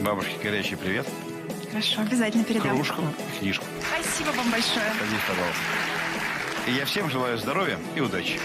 Бабушке горячий привет. Хорошо, обязательно передам. Кружку, книжку. Спасибо вам большое. Садись, пожалуйста. И я всем желаю здоровья и удачи.